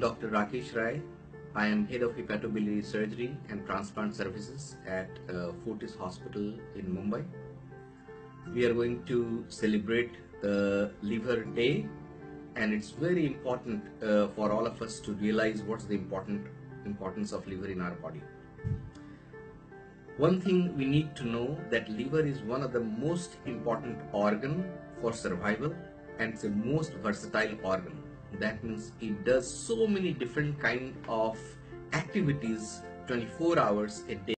Dr. Rakesh Rai. I am head of hepatobiliary surgery and transplant services at uh, Fortis Hospital in Mumbai. We are going to celebrate the Liver Day, and it's very important uh, for all of us to realize what's the important importance of liver in our body. One thing we need to know that liver is one of the most important organ for survival and it's the most versatile organ. That means it does so many different kind of activities 24 hours a day.